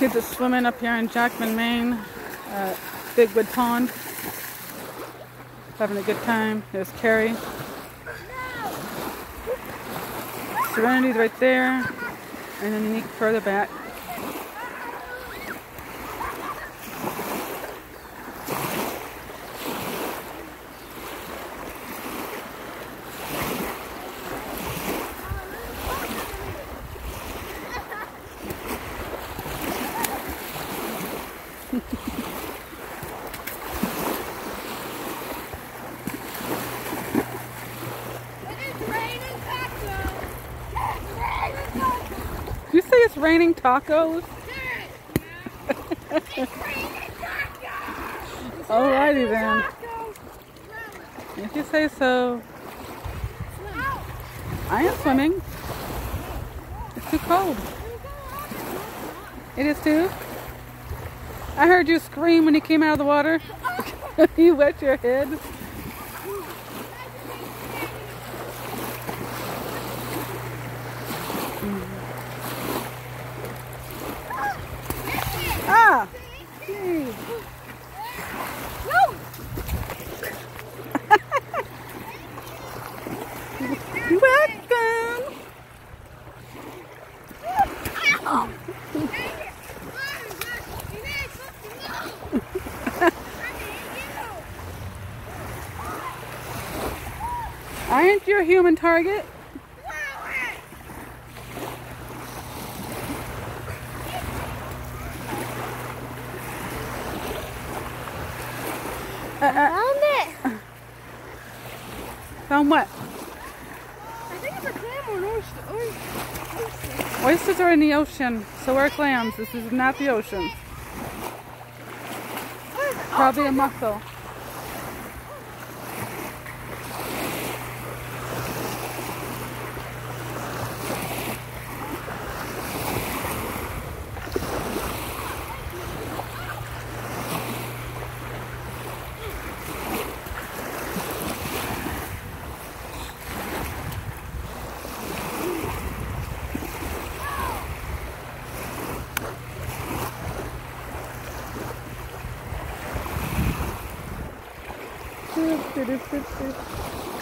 Kids are swimming up here in Jackman, Maine, uh, Big Wood Pond. Having a good time. There's Carrie. Serenity's right there. And then Unique further back. You say it's raining tacos? Alrighty then. If you say so. I am swimming. It's too cold. It is too? I heard you scream when you came out of the water. you wet your head. Welcome! Aren't you a human target? Uh, Found it. found what? I think it's a clam or an oyster. oyster. Oysters are in the ocean, so are clams. This is not the ocean. Probably a mussel. sûr, c'est des frites frites.